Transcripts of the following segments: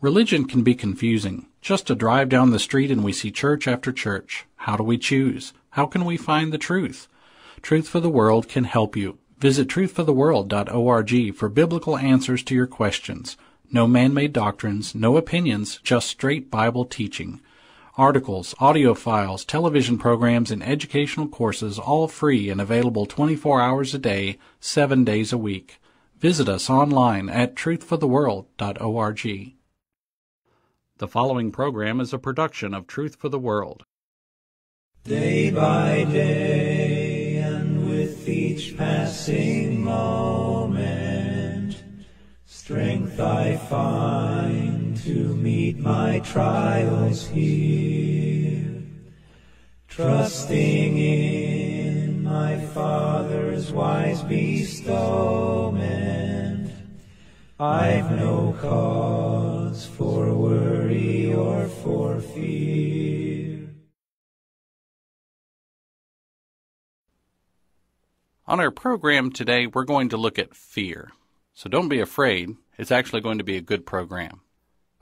Religion can be confusing. Just a drive down the street and we see church after church. How do we choose? How can we find the truth? Truth for the World can help you. Visit truthfortheworld.org for biblical answers to your questions. No man-made doctrines, no opinions, just straight Bible teaching. Articles, audio files, television programs, and educational courses all free and available 24 hours a day, 7 days a week. Visit us online at truthfortheworld.org. The following program is a production of Truth for the World. Day by day, and with each passing moment, strength I find to meet my trials here, trusting in my Father's wise bestowment. I've no cause for worry or for fear. On our program today, we're going to look at fear. So don't be afraid. It's actually going to be a good program.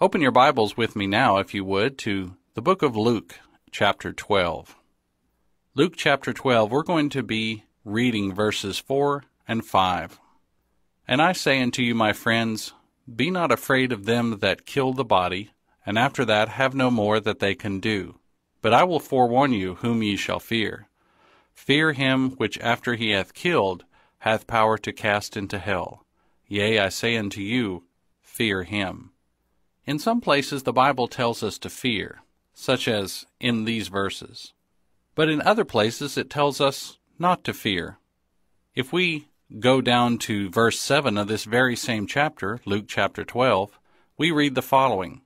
Open your Bibles with me now, if you would, to the book of Luke, chapter 12. Luke chapter 12, we're going to be reading verses 4 and 5. And I say unto you, my friends, be not afraid of them that kill the body, and after that have no more that they can do. But I will forewarn you whom ye shall fear. Fear him which after he hath killed hath power to cast into hell. Yea, I say unto you, fear him. In some places the Bible tells us to fear, such as in these verses. But in other places it tells us not to fear. If we go down to verse 7 of this very same chapter, Luke chapter 12, we read the following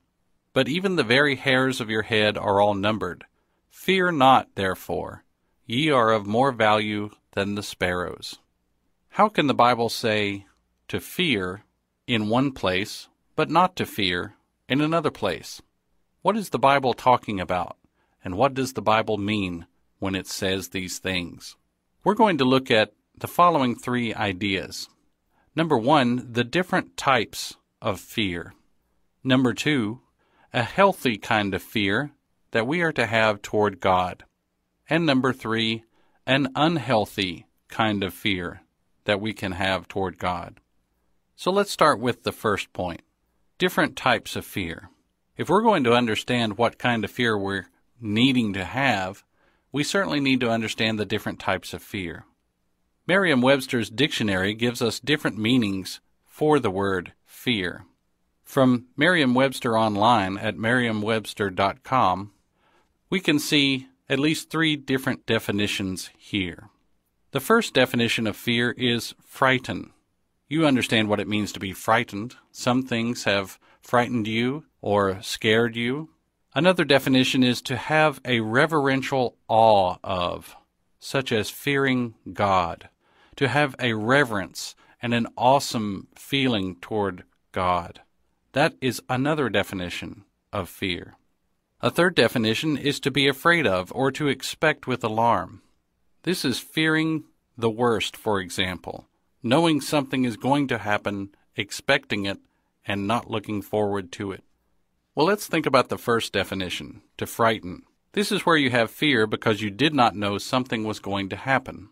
But even the very hairs of your head are all numbered. Fear not, therefore, ye are of more value than the sparrows. How can the Bible say to fear in one place, but not to fear in another place? What is the Bible talking about, and what does the Bible mean when it says these things? We're going to look at the following three ideas. Number one, the different types of fear. Number two, a healthy kind of fear that we are to have toward God. And number three, an unhealthy kind of fear that we can have toward God. So let's start with the first point different types of fear. If we're going to understand what kind of fear we're needing to have, we certainly need to understand the different types of fear. Merriam Webster's dictionary gives us different meanings for the word fear. From Merriam Webster Online at merriam-webster.com, we can see at least three different definitions here. The first definition of fear is frighten. You understand what it means to be frightened. Some things have frightened you or scared you. Another definition is to have a reverential awe of, such as fearing God, to have a reverence and an awesome feeling toward God. That is another definition of fear. A third definition is to be afraid of or to expect with alarm. This is fearing the worst, for example, knowing something is going to happen, expecting it, and not looking forward to it. Well, let's think about the first definition to frighten. This is where you have fear because you did not know something was going to happen.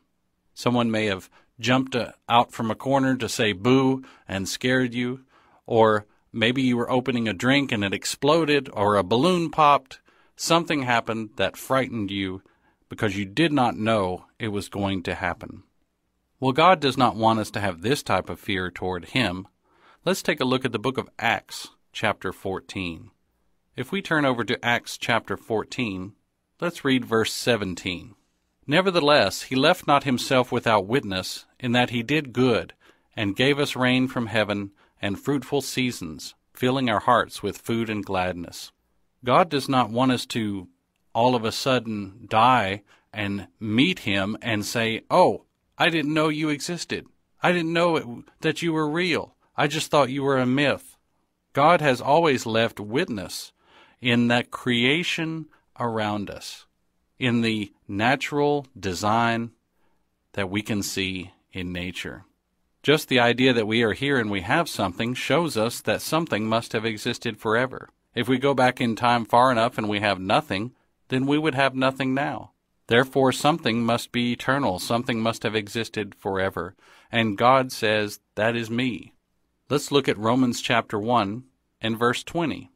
Someone may have jumped uh, out from a corner to say boo and scared you, or maybe you were opening a drink and it exploded, or a balloon popped. Something happened that frightened you because you did not know it was going to happen. Well, God does not want us to have this type of fear toward Him. Let's take a look at the book of Acts, chapter 14. If we turn over to Acts chapter 14, let's read verse 17. Nevertheless, he left not himself without witness, in that he did good, and gave us rain from heaven, and fruitful seasons, filling our hearts with food and gladness. God does not want us to all of a sudden die and meet him and say, Oh, I didn't know you existed. I didn't know it, that you were real. I just thought you were a myth. God has always left witness in that creation around us, in the natural design that we can see in nature. Just the idea that we are here and we have something shows us that something must have existed forever. If we go back in time far enough and we have nothing, then we would have nothing now. Therefore, something must be eternal, something must have existed forever. And God says, That is me. Let's look at Romans chapter 1 and verse 20.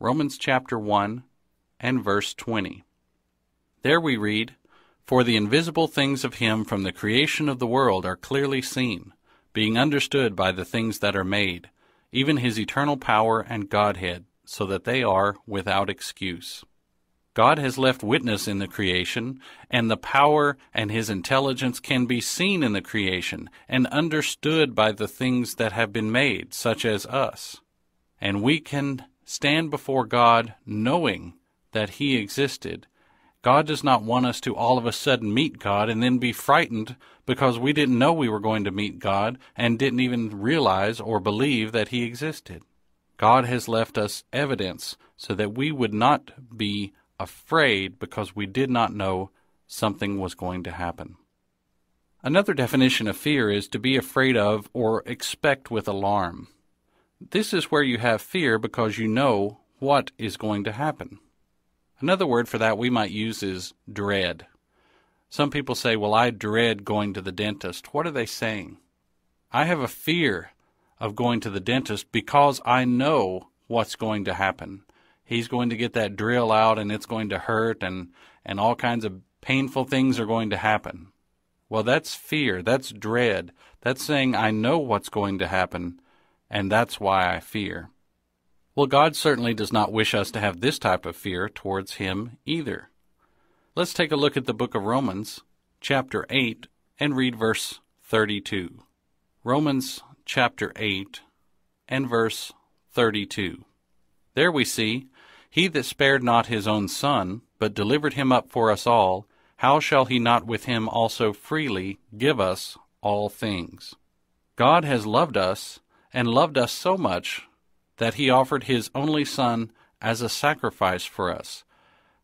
Romans chapter 1 and verse 20. There we read, For the invisible things of him from the creation of the world are clearly seen, being understood by the things that are made, even his eternal power and Godhead, so that they are without excuse. God has left witness in the creation, and the power and his intelligence can be seen in the creation and understood by the things that have been made, such as us. And we can stand before God knowing that he existed. God does not want us to all of a sudden meet God and then be frightened because we didn't know we were going to meet God and didn't even realize or believe that he existed. God has left us evidence so that we would not be afraid because we did not know something was going to happen. Another definition of fear is to be afraid of or expect with alarm. This is where you have fear because you know what is going to happen. Another word for that we might use is dread. Some people say, Well, I dread going to the dentist. What are they saying? I have a fear of going to the dentist because I know what's going to happen he's going to get that drill out and it's going to hurt and, and all kinds of painful things are going to happen. Well, that's fear. That's dread. That's saying, I know what's going to happen, and that's why I fear. Well, God certainly does not wish us to have this type of fear towards Him either. Let's take a look at the book of Romans, chapter 8, and read verse 32. Romans chapter 8 and verse 32. There we see, he that spared not his own Son, but delivered him up for us all, how shall he not with him also freely give us all things? God has loved us, and loved us so much, that he offered his only Son as a sacrifice for us.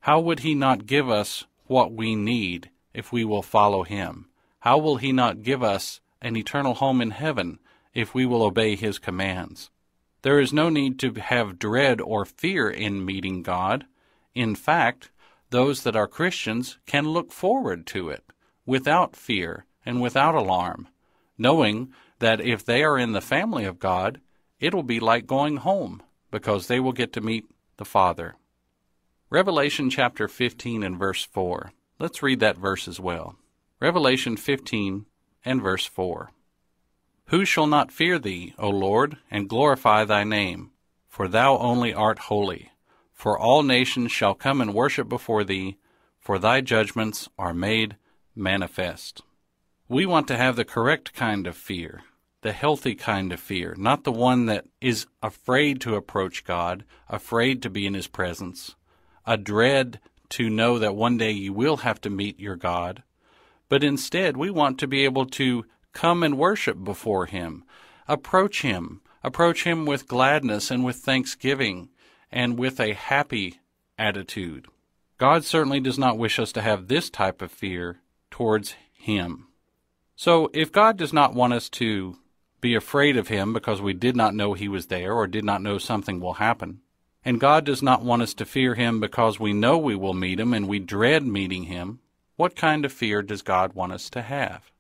How would he not give us what we need if we will follow him? How will he not give us an eternal home in heaven if we will obey his commands? There is no need to have dread or fear in meeting God. In fact, those that are Christians can look forward to it without fear and without alarm, knowing that if they are in the family of God, it'll be like going home because they will get to meet the Father. Revelation chapter 15 and verse 4. Let's read that verse as well. Revelation 15 and verse 4. Who shall not fear thee, O Lord, and glorify thy name? For thou only art holy. For all nations shall come and worship before thee, for thy judgments are made manifest. We want to have the correct kind of fear, the healthy kind of fear, not the one that is afraid to approach God, afraid to be in His presence, a dread to know that one day you will have to meet your God. But instead, we want to be able to Come and worship before Him. Approach Him. Approach Him with gladness and with thanksgiving and with a happy attitude. God certainly does not wish us to have this type of fear towards Him. So, if God does not want us to be afraid of Him because we did not know He was there or did not know something will happen, and God does not want us to fear Him because we know we will meet Him and we dread meeting Him, what kind of fear does God want us to have?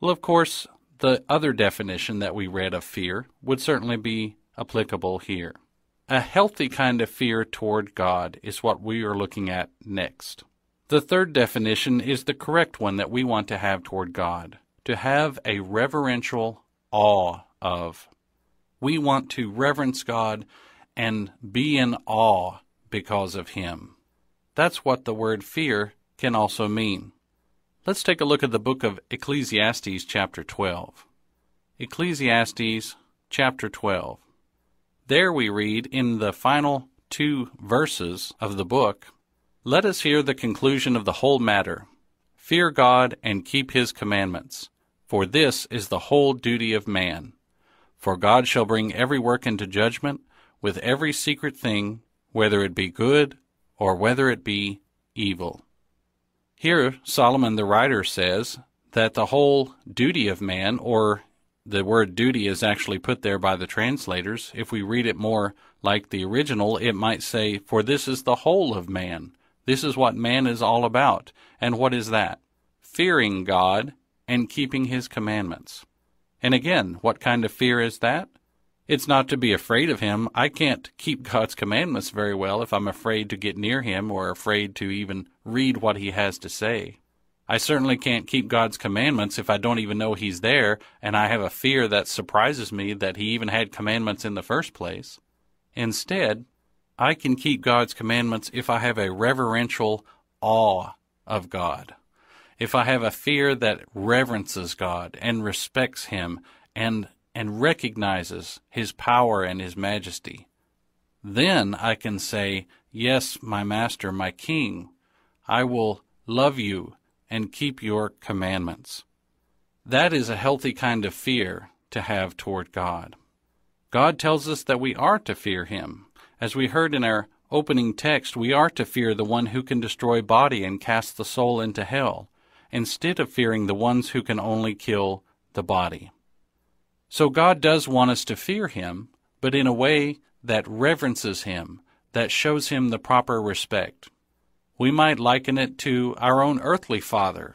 Well, of course, the other definition that we read of fear would certainly be applicable here. A healthy kind of fear toward God is what we are looking at next. The third definition is the correct one that we want to have toward God to have a reverential awe of. We want to reverence God and be in awe because of Him. That's what the word fear can also mean. Let's take a look at the book of Ecclesiastes, chapter 12. Ecclesiastes, chapter 12. There we read in the final two verses of the book Let us hear the conclusion of the whole matter. Fear God and keep his commandments, for this is the whole duty of man. For God shall bring every work into judgment with every secret thing, whether it be good or whether it be evil. Here, Solomon the writer says that the whole duty of man, or the word duty is actually put there by the translators. If we read it more like the original, it might say, For this is the whole of man. This is what man is all about. And what is that? Fearing God and keeping his commandments. And again, what kind of fear is that? It's not to be afraid of him. I can't keep God's commandments very well if I'm afraid to get near him or afraid to even read what he has to say. I certainly can't keep God's commandments if I don't even know He's there and I have a fear that surprises me that He even had commandments in the first place. Instead, I can keep God's commandments if I have a reverential awe of God. If I have a fear that reverences God and respects Him and, and recognizes His power and His majesty. Then I can say, Yes, my Master, my King, I will love you and keep your commandments. That is a healthy kind of fear to have toward God. God tells us that we are to fear Him. As we heard in our opening text, we are to fear the one who can destroy body and cast the soul into hell, instead of fearing the ones who can only kill the body. So God does want us to fear Him, but in a way that reverences Him, that shows Him the proper respect. We might liken it to our own earthly father.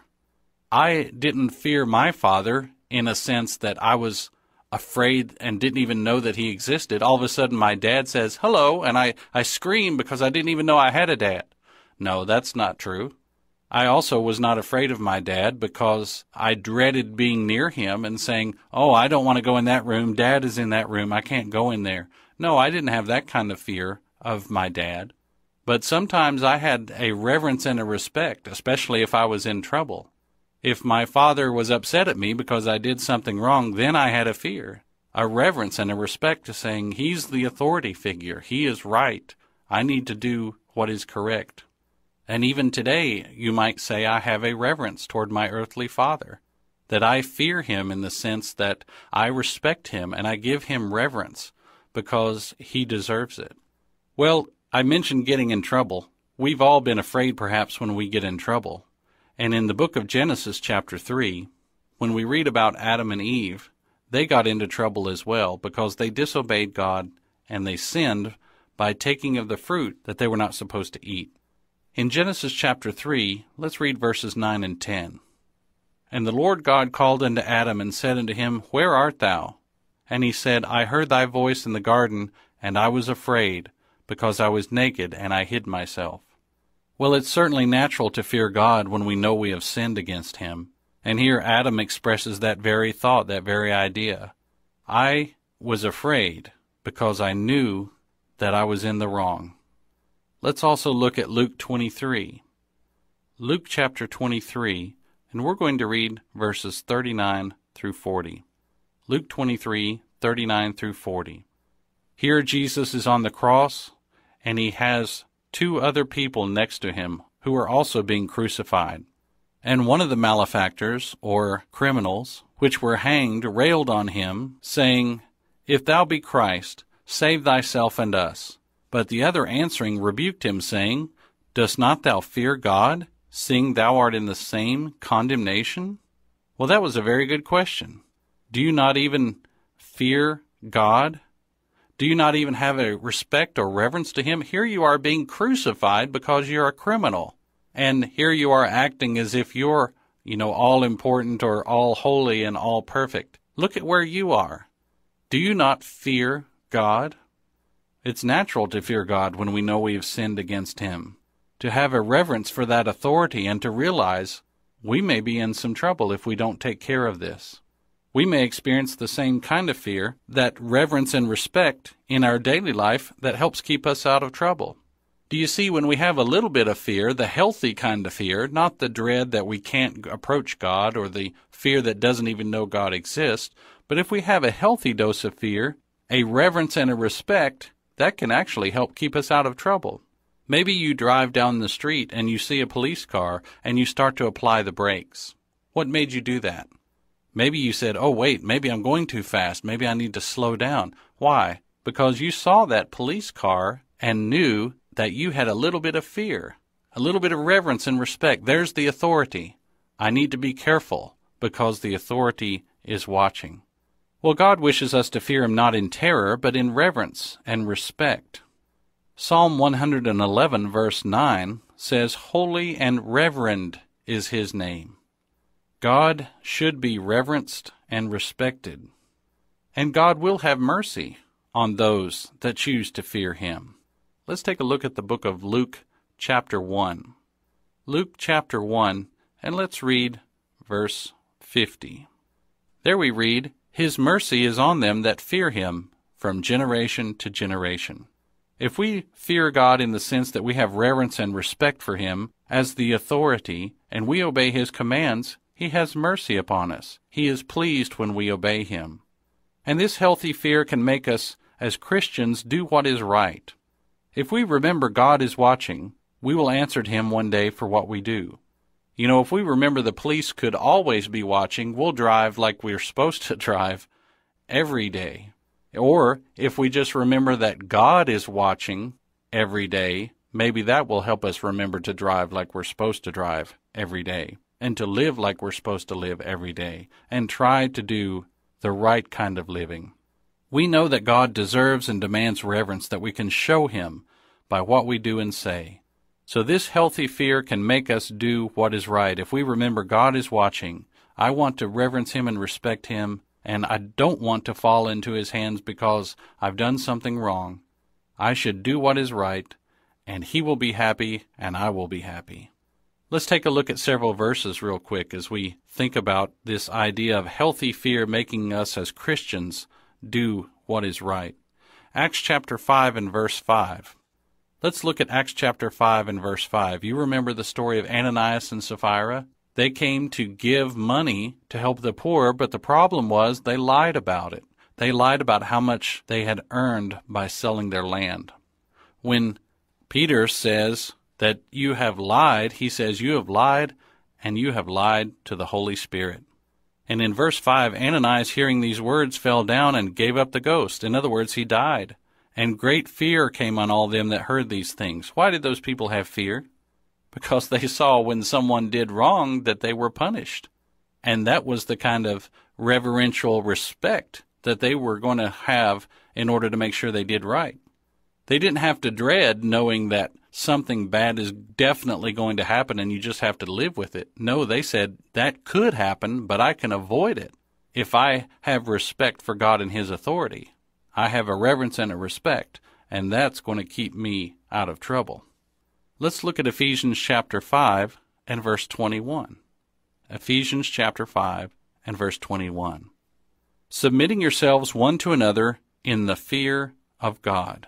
I didn't fear my father in a sense that I was afraid and didn't even know that he existed. All of a sudden, my dad says, hello, and I, I scream because I didn't even know I had a dad. No, that's not true. I also was not afraid of my dad because I dreaded being near him and saying, Oh, I don't want to go in that room. Dad is in that room. I can't go in there. No, I didn't have that kind of fear of my dad. But sometimes I had a reverence and a respect, especially if I was in trouble. If my father was upset at me because I did something wrong, then I had a fear, a reverence and a respect to saying, He's the authority figure. He is right. I need to do what is correct. And even today, you might say I have a reverence toward my earthly father, that I fear him in the sense that I respect him and I give him reverence because he deserves it. Well, I mentioned getting in trouble. We've all been afraid perhaps when we get in trouble. And in the book of Genesis, chapter 3, when we read about Adam and Eve, they got into trouble as well because they disobeyed God and they sinned by taking of the fruit that they were not supposed to eat. In Genesis chapter 3, let's read verses 9 and 10. And the Lord God called unto Adam and said unto him, Where art thou? And he said, I heard thy voice in the garden, and I was afraid because I was naked and I hid myself. Well, it's certainly natural to fear God when we know we have sinned against Him. And here Adam expresses that very thought, that very idea. I was afraid because I knew that I was in the wrong. Let's also look at Luke 23. Luke chapter 23, and we're going to read verses 39 through 40. Luke 23, 39 through 40. Here Jesus is on the cross, and he has two other people next to him who are also being crucified. And one of the malefactors, or criminals, which were hanged, railed on him, saying, If thou be Christ, save thyself and us. But the other answering rebuked him, saying, Dost not thou fear God, seeing thou art in the same condemnation? Well, that was a very good question. Do you not even fear God? Do you not even have a respect or reverence to him? Here you are being crucified because you're a criminal. And here you are acting as if you're, you know, all important or all holy and all perfect. Look at where you are. Do you not fear God? It's natural to fear God when we know we have sinned against Him, to have a reverence for that authority and to realize we may be in some trouble if we don't take care of this we may experience the same kind of fear, that reverence and respect in our daily life that helps keep us out of trouble. Do you see, when we have a little bit of fear, the healthy kind of fear, not the dread that we can't approach God or the fear that doesn't even know God exists, but if we have a healthy dose of fear, a reverence and a respect, that can actually help keep us out of trouble. Maybe you drive down the street and you see a police car and you start to apply the brakes. What made you do that? Maybe you said, oh, wait, maybe I'm going too fast. Maybe I need to slow down. Why? Because you saw that police car and knew that you had a little bit of fear, a little bit of reverence and respect. There's the authority. I need to be careful because the authority is watching. Well, God wishes us to fear Him not in terror, but in reverence and respect. Psalm 111, verse 9 says, Holy and reverend is His name. God should be reverenced and respected. And God will have mercy on those that choose to fear Him. Let's take a look at the book of Luke, chapter 1. Luke, chapter 1, and let's read verse 50. There we read, His mercy is on them that fear Him from generation to generation. If we fear God in the sense that we have reverence and respect for Him as the authority, and we obey His commands, He has mercy upon us. He is pleased when we obey Him. And this healthy fear can make us, as Christians, do what is right. If we remember God is watching, we will answer to Him one day for what we do. You know, if we remember the police could always be watching, we'll drive like we're supposed to drive every day. Or if we just remember that God is watching every day, maybe that will help us remember to drive like we're supposed to drive every day and to live like we're supposed to live every day and try to do the right kind of living. We know that God deserves and demands reverence that we can show Him by what we do and say. So this healthy fear can make us do what is right. If we remember God is watching, I want to reverence Him and respect Him, and I don't want to fall into His hands because I've done something wrong. I should do what is right, and He will be happy, and I will be happy. Let's take a look at several verses real quick as we think about this idea of healthy fear making us as Christians do what is right. Acts chapter 5 and verse 5. Let's look at Acts chapter 5 and verse 5. You remember the story of Ananias and Sapphira? They came to give money to help the poor, but the problem was they lied about it. They lied about how much they had earned by selling their land. When Peter says, that you have lied, he says, You have lied, and you have lied to the Holy Spirit. And in verse 5, Ananias, hearing these words, fell down and gave up the ghost. In other words, he died. And great fear came on all them that heard these things. Why did those people have fear? Because they saw when someone did wrong that they were punished. And that was the kind of reverential respect that they were going to have in order to make sure they did right. They didn't have to dread knowing that something bad is definitely going to happen and you just have to live with it. No, they said that could happen, but I can avoid it if I have respect for God and His authority. I have a reverence and a respect, and that's going to keep me out of trouble. Let's look at Ephesians chapter 5 and verse 21. Ephesians chapter 5 and verse 21. Submitting yourselves one to another in the fear of God.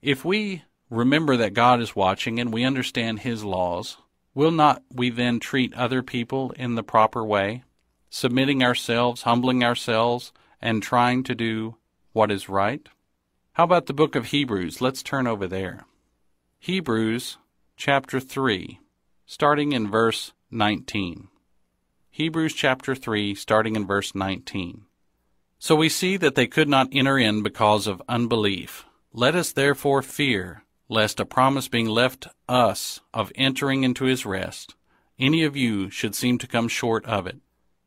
If we remember that God is watching and we understand His laws, will not we then treat other people in the proper way, submitting ourselves, humbling ourselves, and trying to do what is right? How about the book of Hebrews? Let's turn over there. Hebrews chapter 3, starting in verse 19. Hebrews chapter 3, starting in verse 19. So we see that they could not enter in because of unbelief. Let us therefore fear lest a promise being left us of entering into his rest, any of you should seem to come short of it.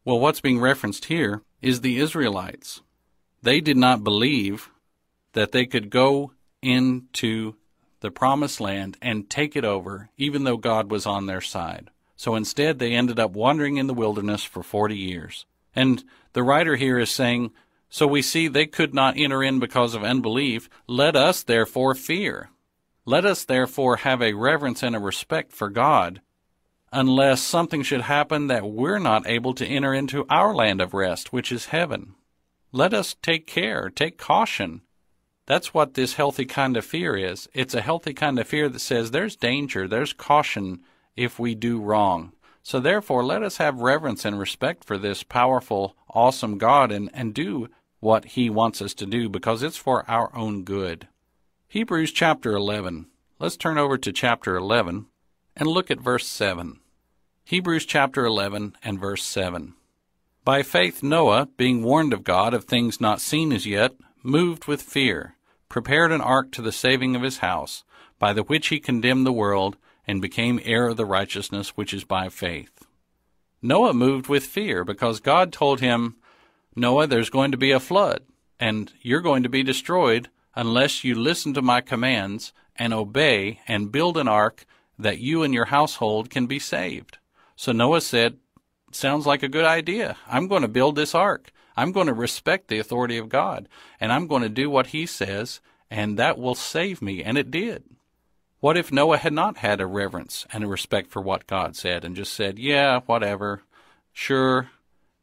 Well, what's being referenced here is the Israelites. They did not believe that they could go into the promised land and take it over, even though God was on their side. So instead, they ended up wandering in the wilderness for 40 years. And the writer here is saying, So we see they could not enter in because of unbelief. Let us therefore fear. Let us therefore have a reverence and a respect for God, unless something should happen that we're not able to enter into our land of rest, which is heaven. Let us take care, take caution. That's what this healthy kind of fear is. It's a healthy kind of fear that says there's danger, there's caution if we do wrong. So therefore, let us have reverence and respect for this powerful, awesome God and, and do what He wants us to do because it's for our own good. Hebrews chapter 11. Let's turn over to chapter 11 and look at verse 7. Hebrews chapter 11 and verse 7. By faith Noah, being warned of God of things not seen as yet, moved with fear, prepared an ark to the saving of his house, by the which he condemned the world, and became heir of the righteousness which is by faith. Noah moved with fear because God told him Noah, there's going to be a flood, and you're going to be destroyed unless you listen to my commands and obey and build an ark that you and your household can be saved. So Noah said, Sounds like a good idea. I'm going to build this ark. I'm going to respect the authority of God, and I'm going to do what he says, and that will save me. And it did. What if Noah had not had a reverence and a respect for what God said and just said, Yeah, whatever, sure,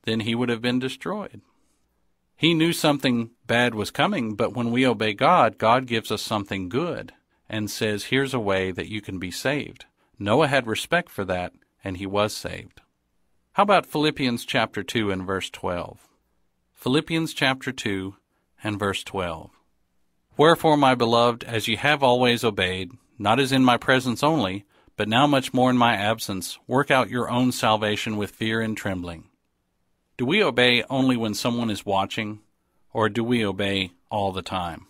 then he would have been destroyed. He knew something bad was coming, but when we obey God, God gives us something good and says, Here's a way that you can be saved. Noah had respect for that, and he was saved. How about Philippians chapter 2 and verse 12? Philippians chapter 2 and verse 12. Wherefore, my beloved, as ye have always obeyed, not as in my presence only, but now much more in my absence, work out your own salvation with fear and trembling. Do we obey only when someone is watching, or do we obey all the time?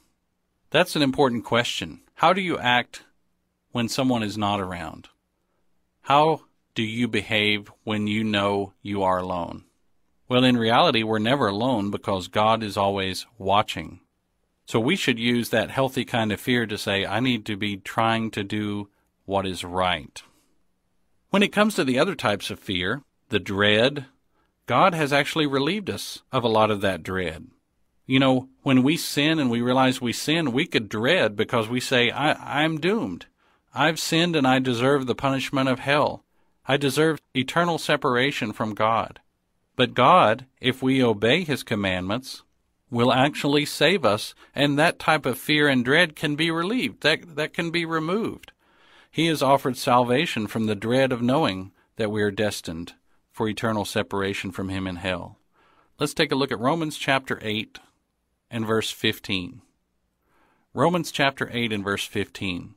That's an important question. How do you act when someone is not around? How do you behave when you know you are alone? Well, in reality, we're never alone because God is always watching. So we should use that healthy kind of fear to say, I need to be trying to do what is right. When it comes to the other types of fear, the dread, God has actually relieved us of a lot of that dread. You know, when we sin and we realize we sin, we could dread because we say, I, I'm doomed. I've sinned and I deserve the punishment of hell. I deserve eternal separation from God. But God, if we obey His commandments, will actually save us, and that type of fear and dread can be relieved. That, that can be removed. He has offered salvation from the dread of knowing that we are destined for eternal separation from Him in hell. Let's take a look at Romans chapter 8 and verse 15. Romans chapter 8 and verse 15.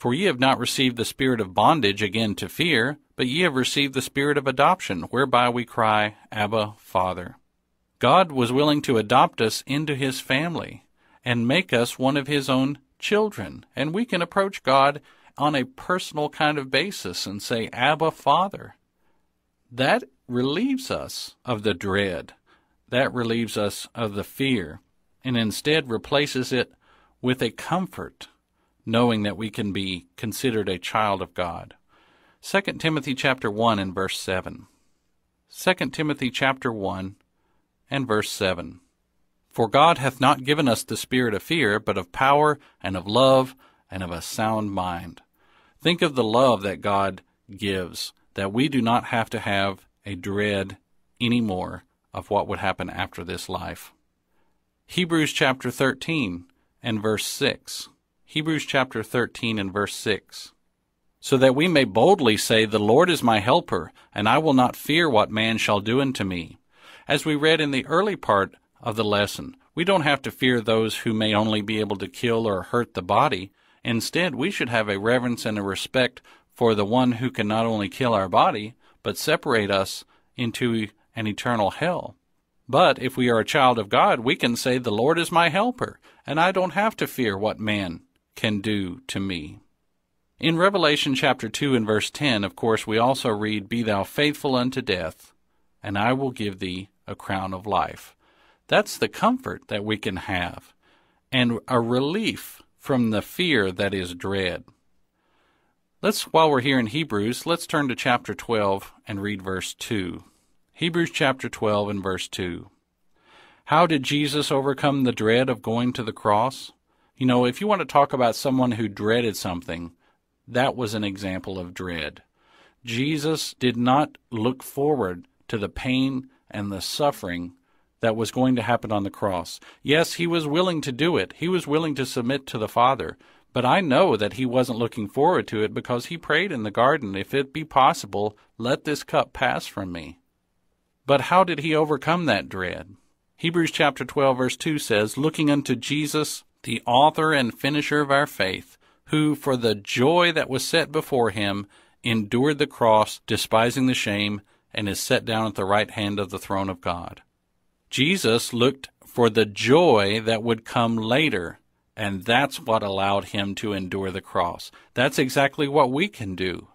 For ye have not received the spirit of bondage again to fear, but ye have received the spirit of adoption, whereby we cry, Abba, Father. God was willing to adopt us into his family and make us one of his own children. And we can approach God on a personal kind of basis and say, Abba, Father. That relieves us of the dread. That relieves us of the fear and instead replaces it with a comfort, knowing that we can be considered a child of God. 2 Timothy chapter 1 and verse 7. 2 Timothy chapter 1 and verse 7. For God hath not given us the spirit of fear, but of power and of love and of a sound mind. Think of the love that God gives, that we do not have to have a dread anymore of what would happen after this life. Hebrews chapter 13 and verse 6. Hebrews chapter 13 and verse 6. So that we may boldly say, The Lord is my helper, and I will not fear what man shall do unto me. As we read in the early part of the lesson, we don't have to fear those who may only be able to kill or hurt the body. Instead, we should have a reverence and a respect for the one who can not only kill our body, but separate us into an eternal hell. But if we are a child of God, we can say, The Lord is my helper, and I don't have to fear what man can do to me. In Revelation chapter 2 and verse 10, of course, we also read, Be thou faithful unto death, and I will give thee a crown of life. That's the comfort that we can have, and a relief from the fear that is dread. Let's, while we're here in Hebrews, let's turn to chapter 12 and read verse 2. Hebrews chapter 12 and verse 2. How did Jesus overcome the dread of going to the cross? You know, if you want to talk about someone who dreaded something, that was an example of dread. Jesus did not look forward to the pain and the suffering that was going to happen on the cross. Yes, he was willing to do it. He was willing to submit to the Father. But I know that he wasn't looking forward to it because he prayed in the garden, If it be possible, let this cup pass from me. But how did he overcome that dread? Hebrews chapter 12 verse 2 says, Looking unto Jesus, the author and finisher of our faith, who for the joy that was set before him endured the cross, despising the shame, and is set down at the right hand of the throne of God. Jesus looked for the joy that would come later, and that's what allowed him to endure the cross. That's exactly what we can do.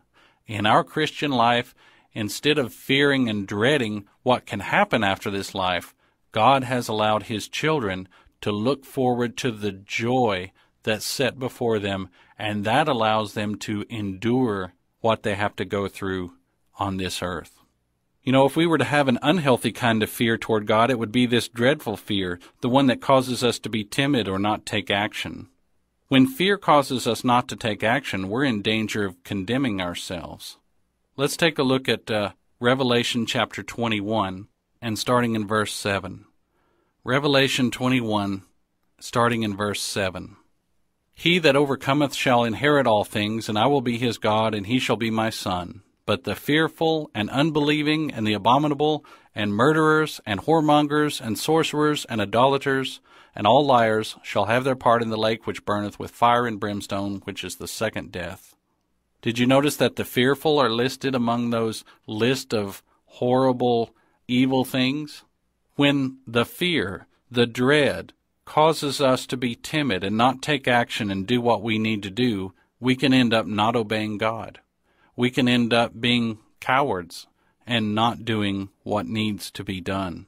In our Christian life, instead of fearing and dreading what can happen after this life, God has allowed His children to look forward to the joy that's set before them, and that allows them to endure what they have to go through on this earth. You know, if we were to have an unhealthy kind of fear toward God, it would be this dreadful fear, the one that causes us to be timid or not take action. When fear causes us not to take action, we're in danger of condemning ourselves. Let's take a look at uh, Revelation chapter 21 and starting in verse 7. Revelation 21, starting in verse 7. He that overcometh shall inherit all things, and I will be his God, and he shall be my son. But the fearful and unbelieving and the abominable and murderers and whoremongers and sorcerers and idolaters and all liars shall have their part in the lake which burneth with fire and brimstone, which is the second death. Did you notice that the fearful are listed among those list of horrible, evil things? When the fear, the dread, causes us to be timid and not take action and do what we need to do, we can end up not obeying God we can end up being cowards and not doing what needs to be done.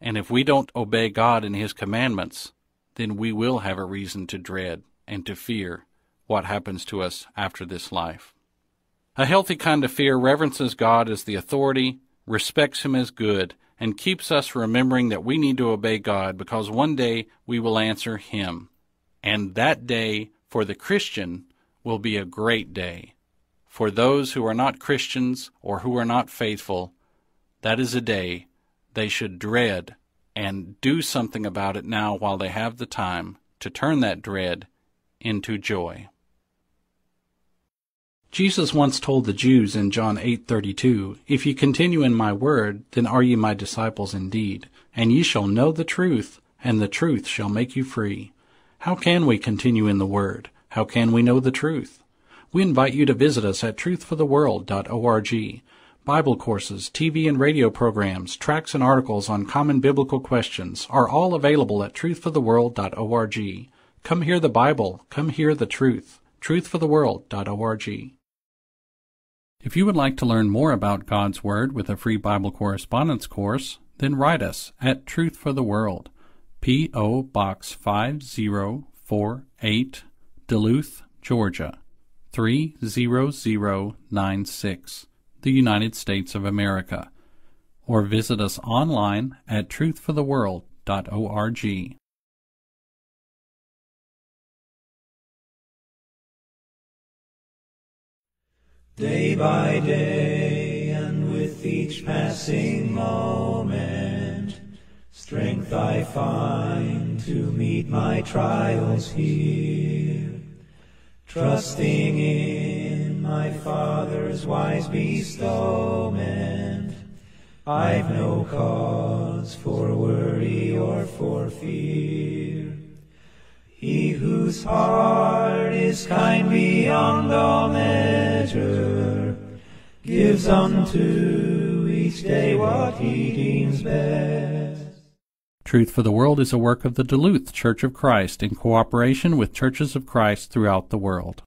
And if we don't obey God and His commandments, then we will have a reason to dread and to fear what happens to us after this life. A healthy kind of fear reverences God as the authority, respects Him as good, and keeps us remembering that we need to obey God because one day we will answer Him. And that day for the Christian will be a great day for those who are not Christians or who are not faithful, that is a day they should dread and do something about it now while they have the time to turn that dread into joy. Jesus once told the Jews in John 8:32, "If ye continue in my word, then are ye my disciples indeed, and ye shall know the truth, and the truth shall make you free." How can we continue in the word? How can we know the truth? We invite you to visit us at truthfortheworld.org. Bible courses, TV and radio programs, tracts and articles on common biblical questions are all available at truthfortheworld.org. Come hear the Bible. Come hear the truth. truthfortheworld.org. If you would like to learn more about God's Word with a free Bible correspondence course, then write us at Truth for the World, P.O. Box 5048, Duluth, Georgia 30096, the United States of America, or visit us online at truthfortheworld.org. Day by day, and with each passing moment, strength I find to meet my trials here trusting in my Father's wise bestowment. I've no cause for worry or for fear. He whose heart is kind beyond all measure gives unto each day what he deems best. Truth for the World is a work of the Duluth Church of Christ in cooperation with churches of Christ throughout the world.